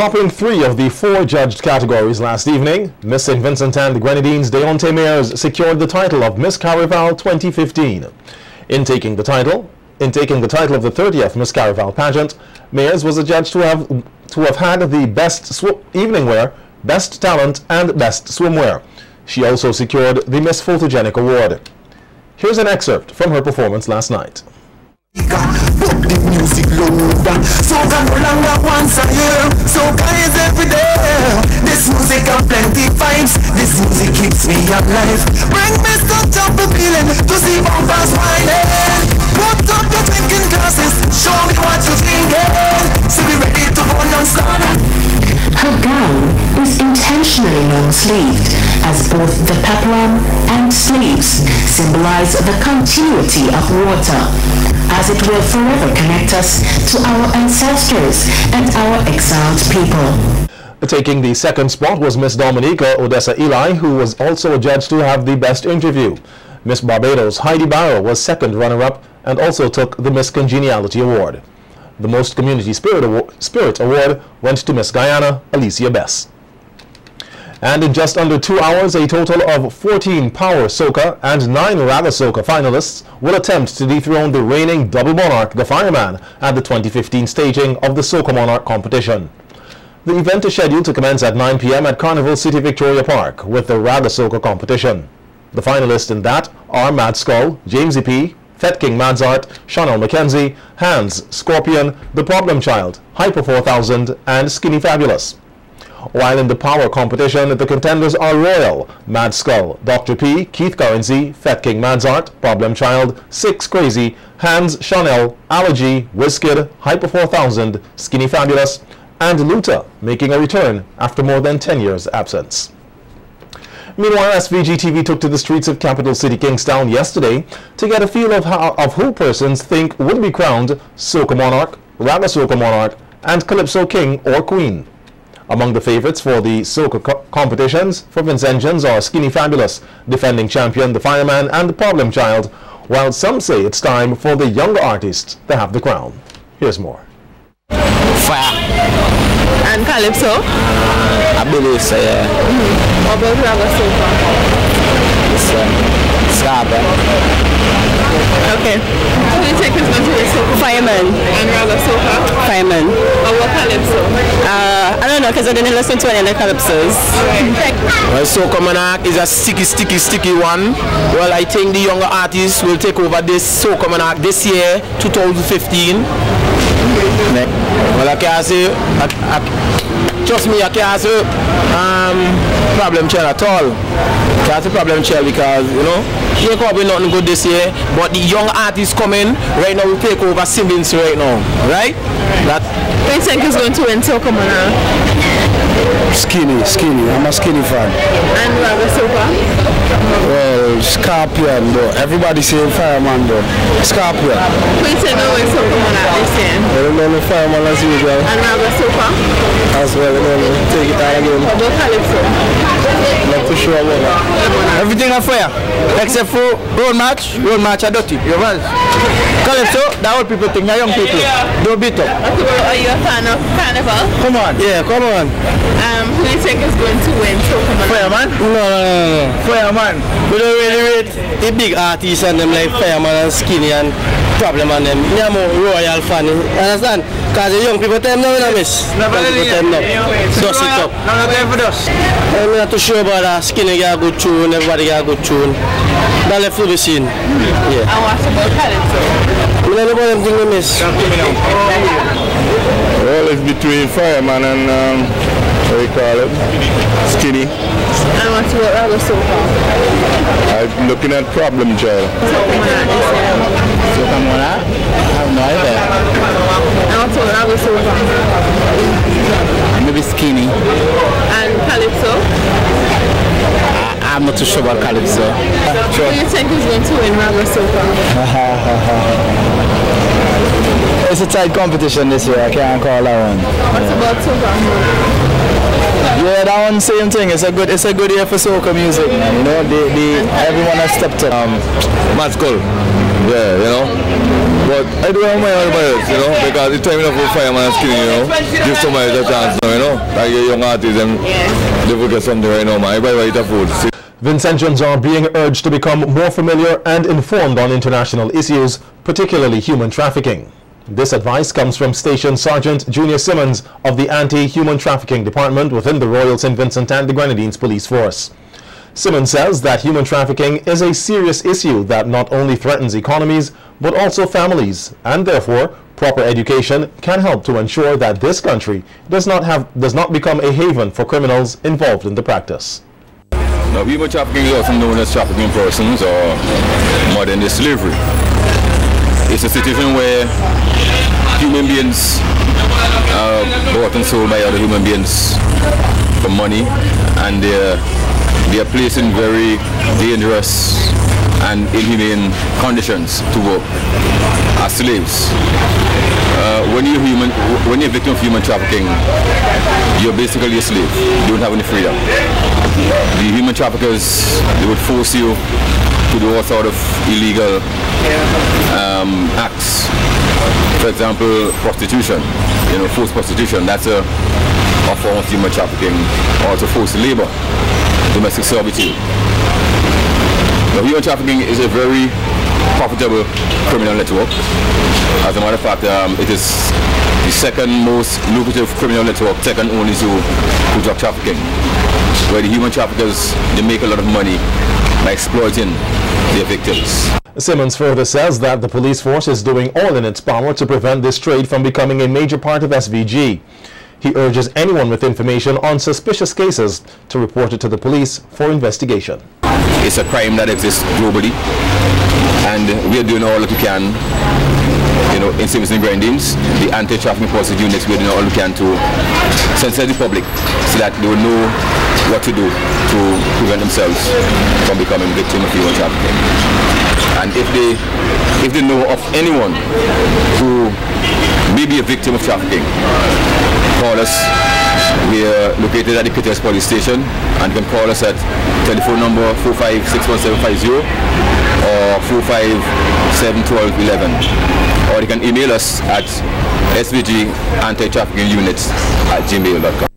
Copping three of the four judged categories last evening, Miss St. Vincent and the Grenadines Deontay Mears secured the title of Miss Carival 2015. In taking the title, in taking the title of the 30th Miss Carival pageant, Mears was adjudged to have to have had the best evening wear, best talent, and best swimwear. She also secured the Miss Photogenic award. Here's an excerpt from her performance last night. The music Soca no longer once a year. Soca is every day. This music got plenty vibes. This music keeps me alive. Bring me some feeling to see bumpers Put up your drinking glasses. Show me what you're thinking. So be ready to go Her gown is intentionally long-sleeved as both the peplum and sleeves symbolize the continuity of water it will forever connect us to our ancestors and our exiled people. Taking the second spot was Miss Dominica Odessa Eli, who was also adjudged to have the best interview. Miss Barbados Heidi Barrow was second runner-up and also took the Miss Congeniality Award. The Most Community Spirit Award, Spirit Award went to Miss Guyana Alicia Bess. And in just under two hours, a total of 14 Power Soca and 9 Raga Soca finalists will attempt to dethrone the reigning double monarch, the Fireman, at the 2015 staging of the Soca Monarch competition. The event is scheduled to commence at 9 p.m. at Carnival City Victoria Park with the Raga Soca competition. The finalists in that are Mad Skull, James P., Fat King Madzart, Chanel McKenzie, Hans, Scorpion, The Problem Child, Hyper 4000, and Skinny Fabulous. While in the power competition, the contenders are Royal, Mad Skull, Dr. P, Keith Currency, Fat King Madzart, Problem Child, Six Crazy, Hans, Chanel, Allergy, Wizkid, Hyper 4000, Skinny Fabulous, and Luta, making a return after more than 10 years' absence. Meanwhile, SVG TV took to the streets of capital city Kingstown yesterday to get a feel of, how, of who persons think would be crowned Soca Monarch, Raga Soca Monarch, and Calypso King or Queen. Among the favorites for the soca co competitions for Vince Engines are Skinny Fabulous, defending champion The Fireman and The Problem Child, while some say it's time for the younger artists to have the crown. Here's more. Fire. And Calypso? I believe so, yeah. Mm -hmm. What about Raga Soca? It's, uh, it's Okay. Who do you think is going to be Soca? Fireman. And Raga Soca? Fireman. Or what Calypso? Uh, I don't know because I didn't listen to any of the Calypsos. Right. Well, Soca Monarch is a sticky, sticky, sticky one. Well, I think the younger artists will take over this Soca Monarch this year, 2015. Well, I can't say, I, I, trust me, I can't say um, problem child at all. That's a problem child because, you know, she ain't come up nothing good this year, but the young artists coming, right now we take over Simmons right now, right? That. Who do you think is going to win Soca Skinny, skinny. I'm a skinny fan. And Raga Soca? Well, Scorpion though. Everybody saying Fireman though. Scorpion. Who do you think will win Soca Monarch this year? I don't know Fireman as usual. And Raga Soca? As well, I don't. Take it out again. What about Calypso? Not too sure about that. Everything on fire. Except for road match. Road match are dirty. You right? Calypso, that old people think, not young people. Don't beat up. Okay, well, are you a fan of Carnival? Come on. Yeah, come on. Um, who do you think is going to win? Fireman? No, no, no, no. Fireman. We don't really rate the big artists and them like Fireman and Skinny and Problem and them. Me am a royal fan. Understand? Because the young people tell them no, we don't miss. Never young people tell them no. Dust it up. No, no, time for dust. I'm not too sure about that. Skinny get a good tune, everybody get a good tune. That left to be seen. Yeah. And what about Calypso? I don't know about them thing we miss. Well, it's between Fireman and um, what do you call it? Skinny. And what's about Raga Soca? I'm looking at Problem Child. Soca Monarch? I have no idea. And what's about Raga Soca? Maybe Skinny. And Calypso? I, am not too sure about Calypso. Sure. Who do you think is going to win Raga Soca? it's a tight competition this year. I can't call that one. What yeah. about soca? Yeah, that one same thing. It's a good it's a good year for soca music, man. You know, they, they everyone has stepped up. Um, Mad Skull. Yeah, you know. But I don't have my other you know, because it's time enough for fireman skin, you know. Give somebody a chance now, you know. Like a young artist and they will get something right now, man. Everybody eat a food. Vincentians are being urged to become more familiar and informed on international issues, particularly human trafficking. This advice comes from Station Sergeant Junior Simmons of the Anti-Human Trafficking Department within the Royal St. Vincent and the Grenadines Police Force. Simmons says that human trafficking is a serious issue that not only threatens economies but also families and therefore proper education can help to ensure that this country does not have does not become a haven for criminals involved in the practice. Now human trafficking is also known as trafficking persons or modern day slavery. It's a situation where human beings are bought and sold by other human beings for money and they're they are placed in very dangerous and inhumane conditions to work as slaves. Uh, when you're human, when you're a victim of human trafficking, you're basically a slave. You don't have any freedom. The human traffickers, they would force you to do all sort of illegal um, acts. For example, prostitution, you know, forced prostitution. That's a, a form of human trafficking. Also forced labor domestic servitude. Human trafficking is a very profitable criminal network. As a matter of fact, um, it is the second most lucrative criminal network, second only to, to drug trafficking, where the human traffickers, they make a lot of money by exploiting their victims. Simmons further says that the police force is doing all in its power to prevent this trade from becoming a major part of SVG. He urges anyone with information on suspicious cases to report it to the police for investigation. It's a crime that exists globally and we are doing all that we can you know, in. Vincent Grenadines, the anti-trafficking policy units, we're doing all we can to sensitize the public so that they will know what to do to prevent themselves from becoming victims of human trafficking. And if they, if they know of anyone who victim of trafficking, call us. We are located at the Kittias Police Station and you can call us at telephone number 4561750 or 4571211 or you can email us at svg svgantitraffickingunits at gmail.com.